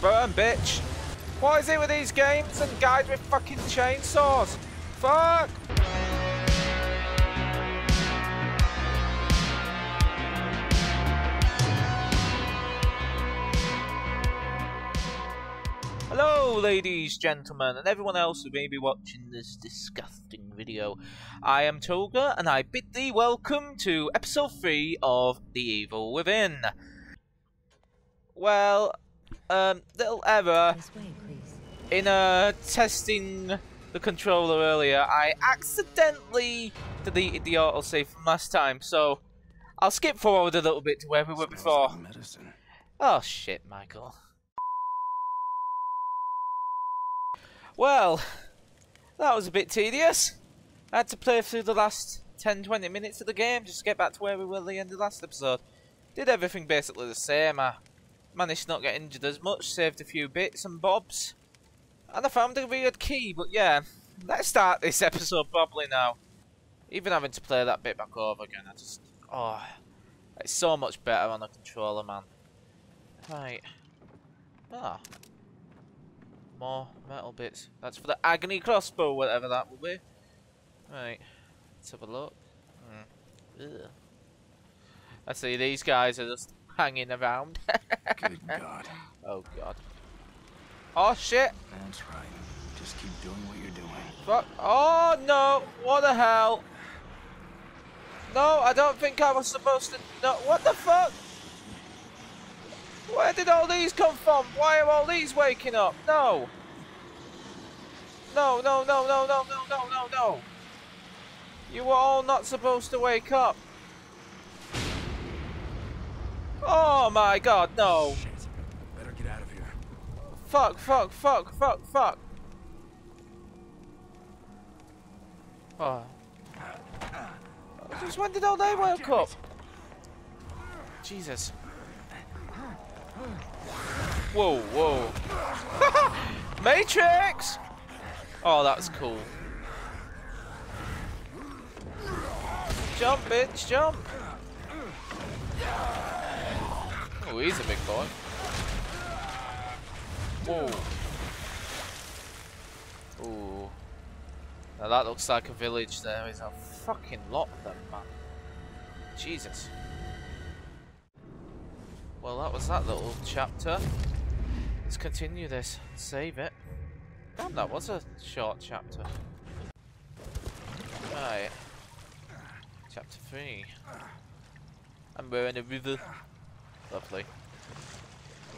burn, bitch. What is it with these games and guys with fucking chainsaws? Fuck! Hello, ladies, gentlemen, and everyone else who may be watching this disgusting video. I am Toga, and I bid thee welcome to episode 3 of The Evil Within. Well, um, little error. In uh, testing the controller earlier, I accidentally deleted the autosave from last time, so I'll skip forward a little bit to where we were before. Oh shit, Michael. Well, that was a bit tedious. I had to play through the last 10-20 minutes of the game just to get back to where we were at the end of the last episode. Did everything basically the same. I managed to not get injured as much, saved a few bits and bobs. And I found a weird key, but yeah. Let's start this episode properly now. Even having to play that bit back over again, I just... Oh, it's so much better on a controller, man. Right. Ah. More metal bits. That's for the agony crossbow, whatever that will be. Right. Let's have a look. Mm. I see these guys are just hanging around. Good God. Oh God. Oh shit. That's right. Just keep doing what you're doing. Fuck. Oh no. What the hell? No, I don't think I was supposed to. No. What the fuck? Where did all these come from? Why are all these waking up? No. No, no, no, no, no, no, no, no, no. You were all not supposed to wake up. Oh my god, no. Shit. Better get out of here. Fuck, fuck, fuck, fuck, fuck. Ah. Oh. Just when did all they wake up? Jesus. Whoa, whoa. Matrix! Oh, that's cool. Jump, bitch, jump! Oh, he's a big boy. Whoa. Ooh. Now that looks like a village. There is a fucking lot of them, man. Jesus. Well, that was that little chapter. Let's continue this. Save it. Damn, that was a short chapter. Right. Chapter 3. And we're in a river. Lovely.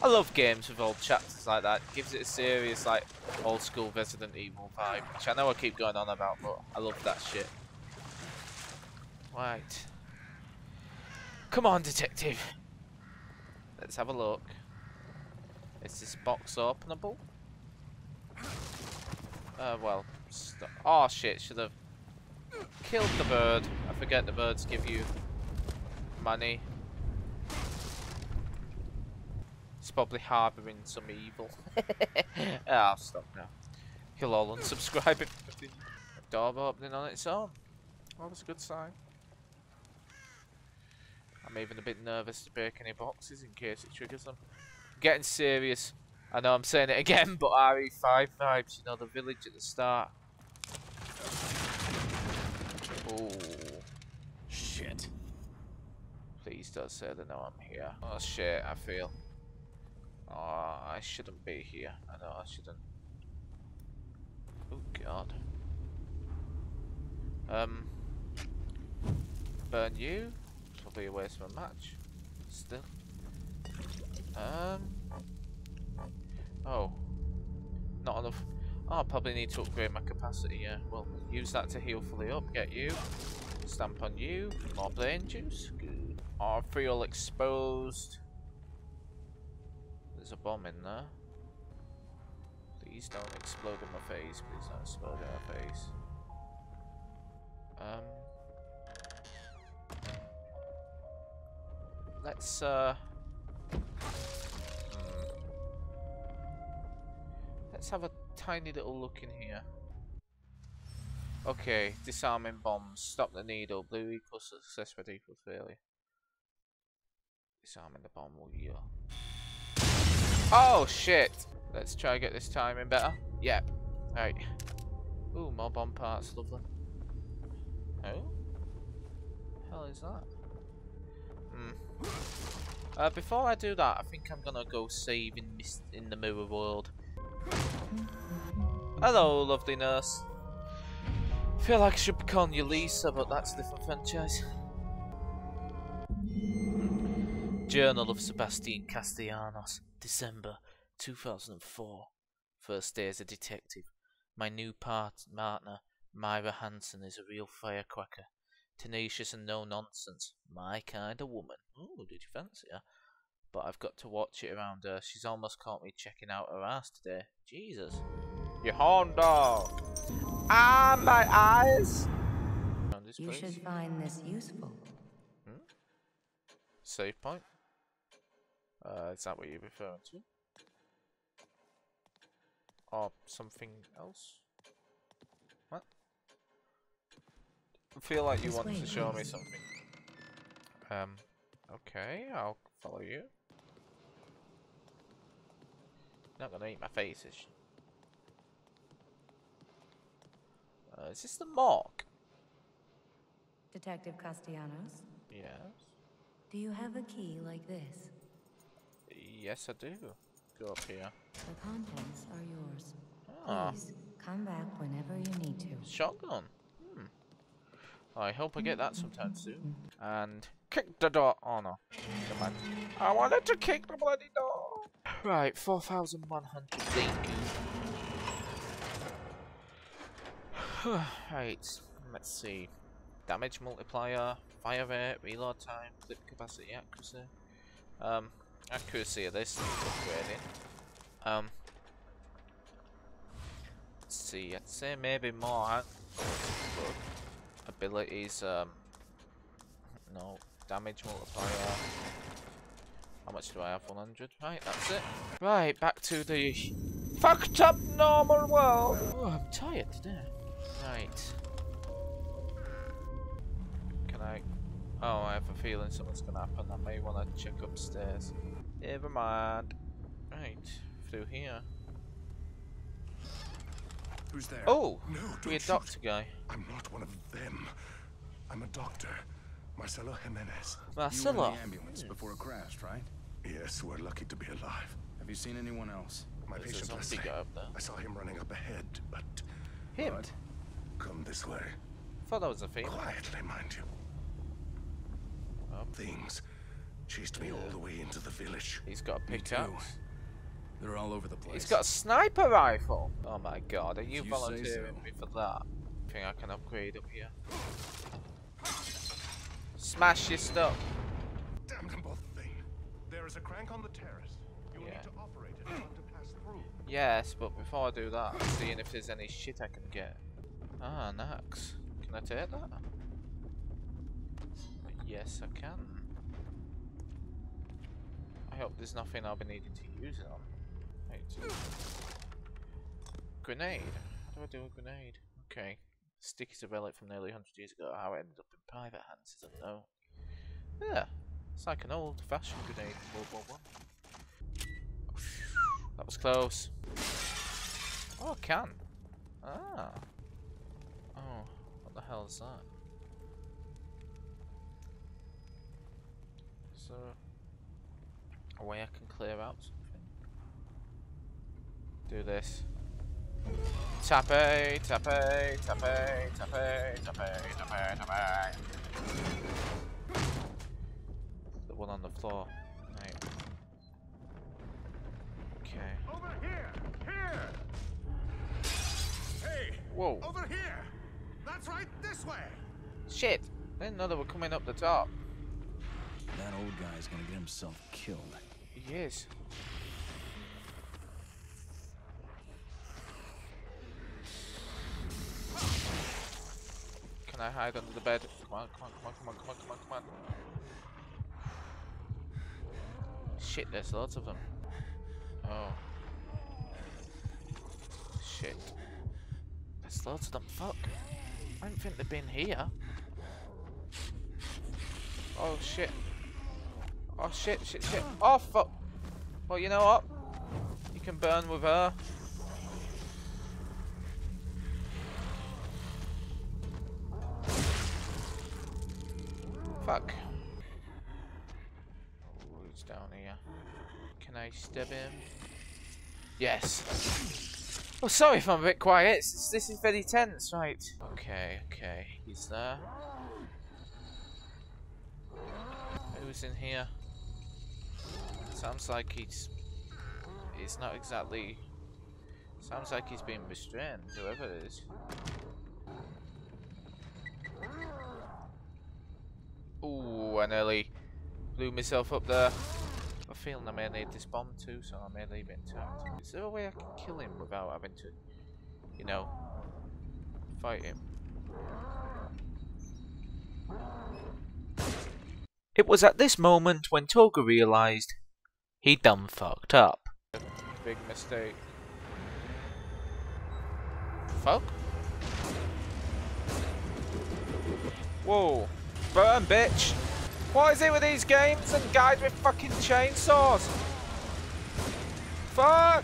I love games with old chapters like that. gives it a serious, like, old school Resident Evil vibe. Which I know I keep going on about, but I love that shit. Right. Come on, detective. Let's have a look. Is this box openable? Uh, well, oh shit, should have killed the bird. I forget the birds give you money. He's probably harbouring some evil. ah, I'll stop now. He'll all unsubscribe if the door opening on its own. Well, that's a good sign. I'm even a bit nervous to break any boxes in case it triggers them. getting serious. I know I'm saying it again, but RE5 vibes, you know, the village at the start. Oh. Shit. Please don't say they know I'm here. Oh shit, I feel. Oh, I shouldn't be here. I know I shouldn't. Oh god. Um. Burn you. Probably a waste of a match. Still. Um. Oh. Not enough. Oh, I probably need to upgrade my capacity, yeah. Well, use that to heal fully up. Get you. Stamp on you. More brain juice. Good. Oh, feel exposed. A bomb in there. Please don't explode in my face. Please don't explode in my face. Um. Let's, uh... Let's have a tiny little look in here. Okay, disarming bombs. Stop the needle. Blue equals success, red equals failure. Disarming the bomb will yield. Oh shit! Let's try to get this timing better. Yeah. Right. Ooh, more bomb parts, lovely. Oh? hell is that? Hmm. Uh, before I do that, I think I'm gonna go save in, in the mirror world. Hello, lovely nurse. feel like I should be calling you Lisa, but that's a different franchise. Journal of Sebastian Castellanos, December 2004. First day as a detective. My new part partner, Myra Hanson, is a real firecracker. Tenacious and no nonsense. My kind of woman. Oh, did you fancy her? But I've got to watch it around her. She's almost caught me checking out her ass today. Jesus. Your horn dog. Ah, my eyes. You should find this useful. Hmm? Save point. Uh, is that what you're referring to? Or something else? What? I feel like you This want way, to show me something. Um, okay, I'll follow you. Not gonna eat my face, is she? Uh, is this the mark? Detective Castellanos, Yes. do you have a key like this? Yes, I do. Go up here. The contents are yours. Ah, Please, come back whenever you need to. shotgun. Hmm. I hope I get that sometime soon. And kick the door. Oh no. Come on. I wanted to kick the bloody door. Right, 4,100. Thank you. right, let's see. Damage multiplier, fire rate, reload time, clip capacity, accuracy. Um, accuracy of this upgrading. Um, let's see, I'd say maybe more abilities, um, no, damage multiplier. How much do I have? 100? Right, that's it. Right, back to the fucked up normal world. Oh, I'm tired today. Right. Can I? Oh, I have a feeling something's gonna happen. I may want to check upstairs. Never mind. Right, through here. Who's there? Oh, No, weird don't shoot. doctor guy. I'm not one of them. I'm a doctor. Marcelo Jimenez. Marcelo. You were in the ambulance hmm. before it crashed, right? Yes, we're lucky to be alive. Have you seen anyone else? My There's patient zombie Leslie. guy up there. I saw him running up ahead, but Him? What? come this way. thought that was a female. Quietly, mind you. Oh. Things chased me all the way into the village. He's got a pickaxe. They're all over the place. He's got a sniper rifle. Oh my god, are you you volunteering so. me for that? Think I can upgrade up here. Smash your stuff. Damn them both thing. There is a crank on the terrace. You will Yeah. need to operate it in order to pass through. Yes, but before I do that, I'm seeing if there's any shit I can get. Ah, an axe. Can I take that? Yes, I can. I hope there's nothing I'll be needing to use it on. Right. Grenade. How do I do a grenade? Okay. Stick is a relic from nearly 100 years ago. How it ended up in private hands is unknown. Yeah. It's like an old fashioned grenade World War One. That was close. Oh, I can. Ah. Oh, what the hell is that? There a way I can clear out something? Do this. Tappy, tappy, tappy, tappy, tappy, tappy, tappy. The one on the floor. Right. Okay. Over here! Here! Hey! Whoa. Over here! That's right, this way! Shit! I didn't know they were coming up the top. That old guy's gonna get himself killed. He is. Can I hide under the bed? Come on, come on, come on, come on, come on, come on, come on. Shit, there's lots of them. Oh. Shit. There's lots of them. Fuck. I don't think they've been here. Oh shit. Oh shit, shit, shit. Oh fuck. Well, you know what? You can burn with her. Fuck. Oh, he's down here. Can I stab him? Yes. Oh, sorry if I'm a bit quiet. This is very tense, right? Okay, okay. He's there. Who's in here? Sounds like he's... He's not exactly... Sounds like he's being restrained, whoever it is. Ooh, I nearly blew myself up there. I'm feeling I may need this bomb too, so I may leave it intact. Is there a way I can kill him without having to, you know, fight him? It was at this moment when Toga realised he done fucked up. Big mistake. Fuck? Whoa. Burn, bitch! What is it with these games and guys with fucking chainsaws? Fuck!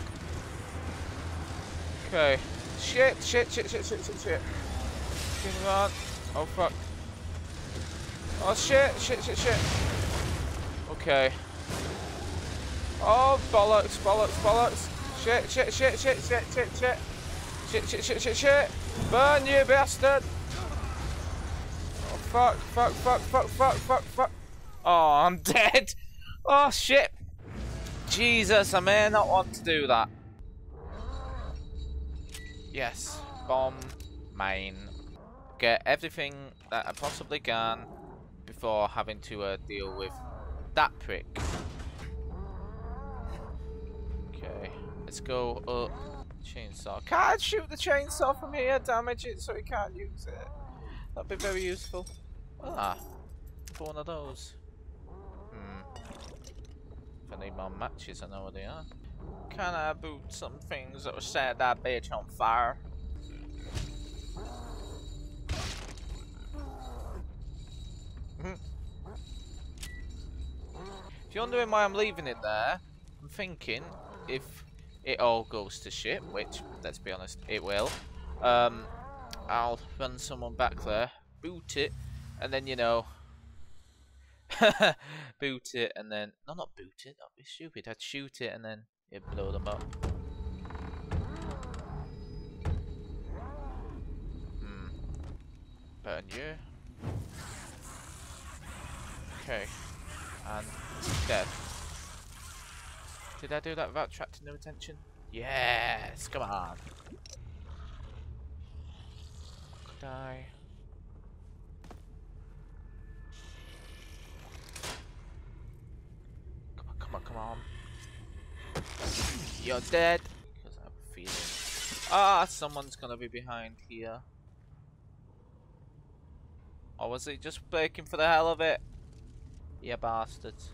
Okay. Shit, shit, shit, shit, shit, shit, shit. Oh fuck. Oh shit, shit, shit, shit. Okay. Oh bollocks, bollocks, bollocks. Shit, shit, shit, shit, shit, shit, shit. Shit, shit, shit, shit, shit. Burn you bastard. Oh fuck, fuck, fuck, fuck, fuck, fuck, fuck. Oh, I'm dead. Oh shit. Jesus, I may not want to do that. Yes, bomb main. Get everything that I possibly can before having to uh, deal with that prick. Let's go up. Chainsaw. Can't shoot the chainsaw from here, damage it so he can't use it. That'd be very useful. Ah, For one of those. Hmm. If I need more matches, I know where they are. Can I boot some things that will set that bitch on fire? Hmm. if you're wondering why I'm leaving it there, I'm thinking if it all goes to shit, which, let's be honest, it will, um, I'll run someone back there, boot it, and then, you know, boot it, and then, no, not boot it, that'd be stupid, I'd shoot it, and then it'd blow them up. Hmm. Burn you. Okay. And dead. Did I do that without attracting no attention? Yes! Come on! Die. Come on, come on, come on. You're dead! Because I have a feeling. Ah, someone's gonna be behind here. Or was it just breaking for the hell of it? You bastards.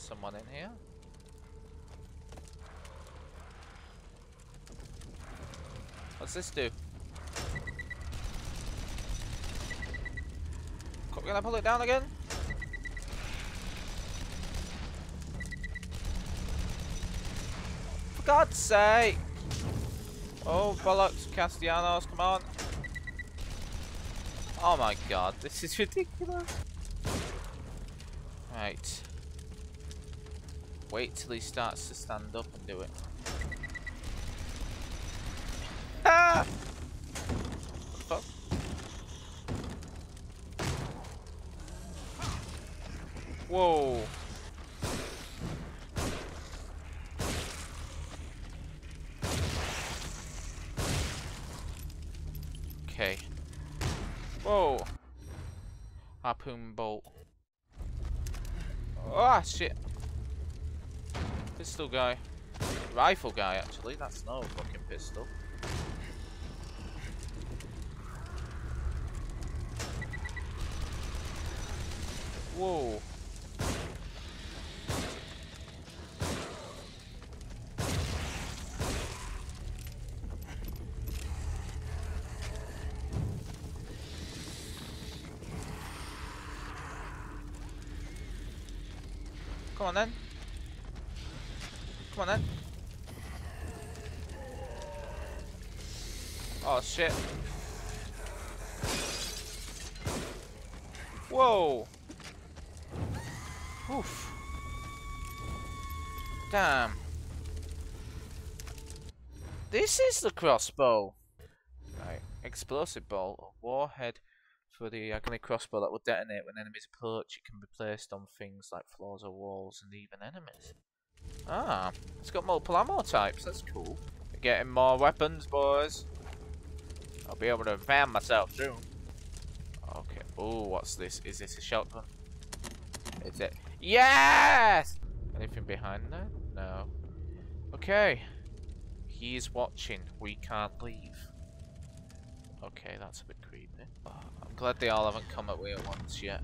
Someone in here? What's this do? Can I pull it down again? For God's sake! Oh, bollocks, Castellanos, come on! Oh my god, this is ridiculous. Right. Wait till he starts to stand up and do it. Ah! Fuck? Whoa. Okay. Whoa! Harpoon bolt. Ah, shit. Pistol guy. Rifle guy, actually. That's no fucking pistol. Whoa. Shit. Whoa. Oof. Damn. This is the crossbow. Right. Explosive bolt. or warhead for the agony crossbow that will detonate when enemies approach. It can be placed on things like floors or walls and even enemies. Ah, it's got multiple ammo types. That's cool. We're getting more weapons, boys. I'll be able to fan myself soon. Okay. Oh, what's this? Is this a shotgun? Is it? Yes! Anything behind there? No. Okay. He's watching. We can't leave. Okay, that's a bit creepy. Oh, I'm glad they all haven't come away at once yet.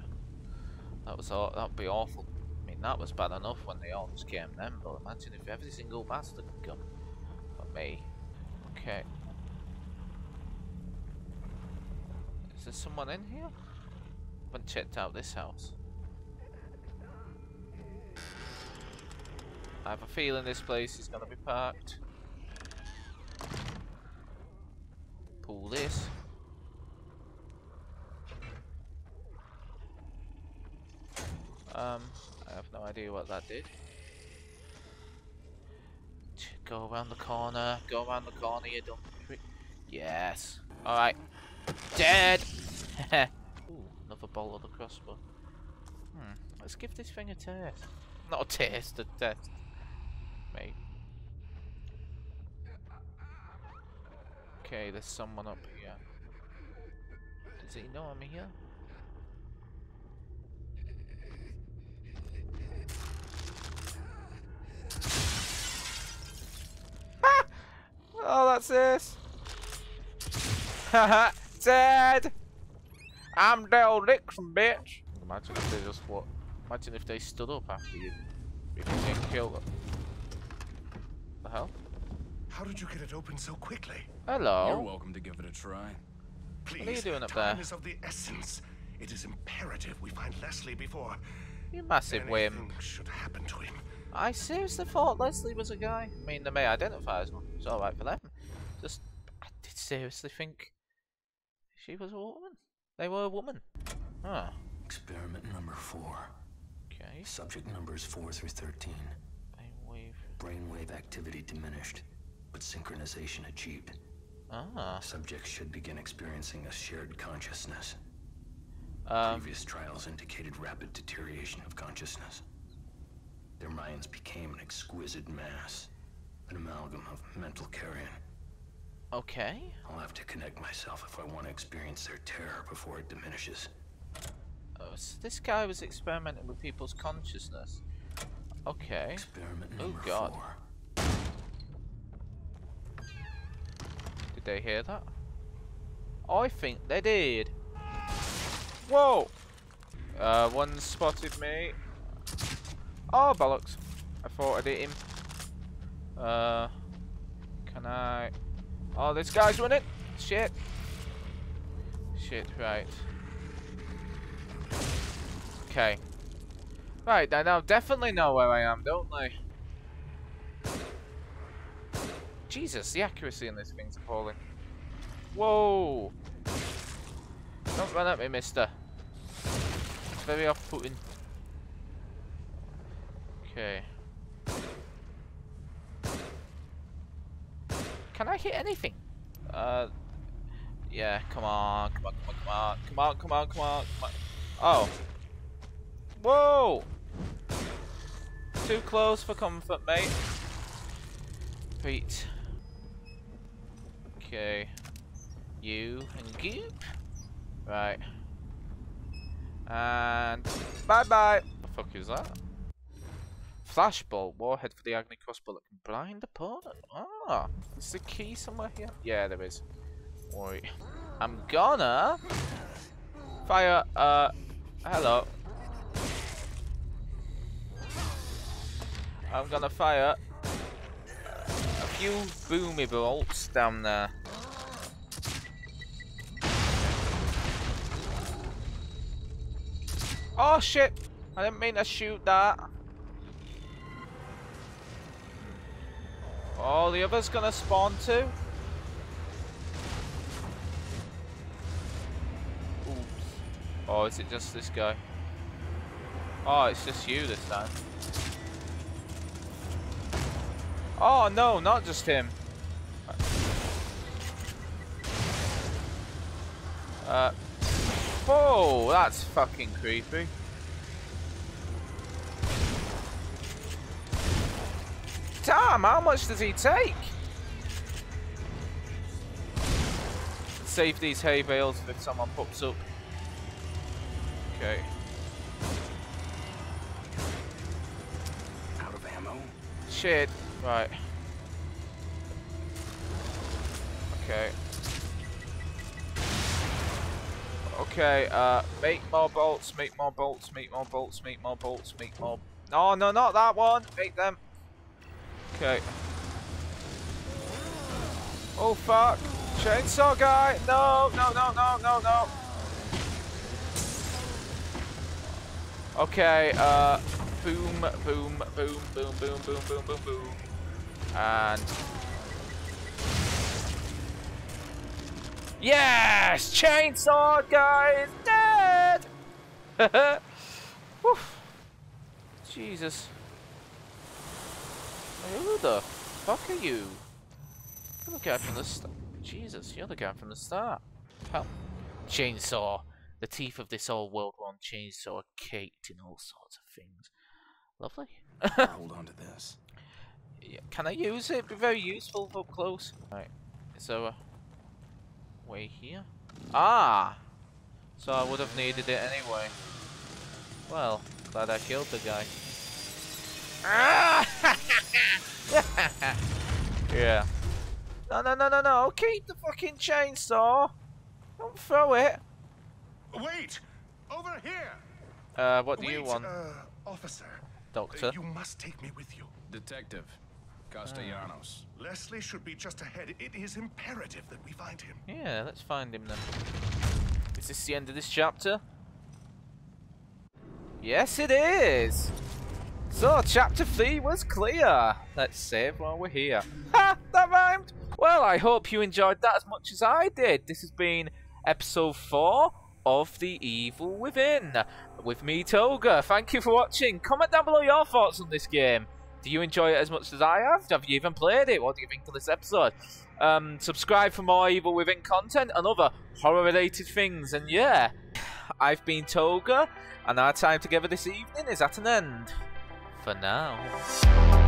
That was all. That'd be awful. I mean, that was bad enough when they all just came then, but imagine if every single bastard could come. But me. Okay. There someone in here? haven't checked out this house. I have a feeling this place is gonna be parked. Pull this. Um, I have no idea what that did. Go around the corner. Go around the corner, you dumb prick. Yes. Alright. Dead! Ooh, another bolt of the crossbow. Hmm. Let's give this thing a taste. Not a taste, a test. Mate. Okay, there's someone up here. Does he know I'm here? Oh, that's this. Haha, dead. I'm Dale Nixon, bitch. Imagine if they just what? Imagine if they stood up after you, before getting killed. The hell? How did you get it open so quickly? Hello. You're welcome to give it a try. Please. what are you doing up time there? is of the essence. It is imperative we find Leslie before You massive whim. anything should happen to him. I seriously thought Leslie was a guy. I mean, they may identify as one. It's alright for them. Just, I did seriously think she was a woman. They were a woman. Ah, Experiment number four. okay. Subject numbers 4 through 13. Brainwave. Brainwave activity diminished, but synchronization achieved. Ah. Subjects should begin experiencing a shared consciousness. Um, Previous trials indicated rapid deterioration of consciousness. Their minds became an exquisite mass, an amalgam of mental carrion. Okay. I'll have to connect myself if I want to experience their terror before it diminishes. Oh, so this guy was experimenting with people's consciousness. Okay. Experiment Oh, God. four. Did they hear that? I think they did. Whoa! Uh, one spotted me. Oh, bollocks. I thought I'd hit him. Uh, can I... Oh, this guy's running! Shit. Shit, right. Okay. Right, I now definitely know where I am, don't I? Jesus, the accuracy in this thing's appalling. Whoa! Don't run at me, mister. It's very off-putting. Okay. Can I hit anything? Uh, yeah, come on, come on, come on, come on, come on, come on, come on. Oh. Whoa! Too close for comfort, mate. Pete. Okay. You and Goop. Right. And bye bye. The fuck is that? Flashbolt, warhead for the Agony crossbow that can blind opponent. Ah, is the key somewhere here? Yeah, there is. Wait. I'm gonna fire. Uh, hello. I'm gonna fire a few boomy bolts down there. Oh shit! I didn't mean to shoot that. Oh, the other's gonna spawn too. Oops. Oh, is it just this guy? Oh, it's just you this time. Oh no, not just him. Uh. Whoa, that's fucking creepy. Damn, how much does he take? Save these hay bales if someone pops up. Okay. Out of ammo? Shit. Right. Okay. Okay, uh, make more bolts, make more bolts, make more bolts, make more bolts, make more... No, no, not that one! Make them! Okay. Oh, fuck! Chainsaw guy! No, no, no, no, no, no! Okay, uh, boom, boom, boom, boom, boom, boom, boom, boom, boom. And... Yes! Chainsaw guy is dead! Whew. Jesus. Who the fuck are you? You're the guy from the start. Jesus, you're the guy from the start. Hell. Chainsaw. The teeth of this old world one chainsaw are caked in all sorts of things. Lovely. Hold on to this. Yeah, Can I use it? Be very useful up close. Right. Is there a way here? Ah! So I would have needed it anyway. Well, glad I killed the guy. Ah! yeah. No, no, no, no, no. Keep the fucking chainsaw. Don't throw it. Wait! Over here! Uh, what do Wait, you want, uh, officer. Doctor? You must take me with you. Detective. Castellanos. Leslie should be just ahead. It is imperative that we find him. Yeah, let's find him then. Is this the end of this chapter? Yes, it is! So, chapter 3 was clear. Let's save while we're here. Ha! That rhymed! Well, I hope you enjoyed that as much as I did. This has been episode 4 of The Evil Within with me, Toga. Thank you for watching. Comment down below your thoughts on this game. Do you enjoy it as much as I have? Have you even played it? What do you think of this episode? Um, subscribe for more Evil Within content and other horror-related things. And yeah, I've been Toga, and our time together this evening is at an end for now.